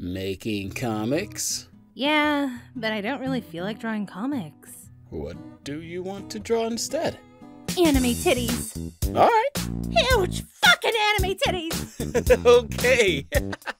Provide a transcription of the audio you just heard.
Making comics? Yeah, but I don't really feel like drawing comics. What do you want to draw instead? Anime titties. Alright. Huge fucking anime titties! okay.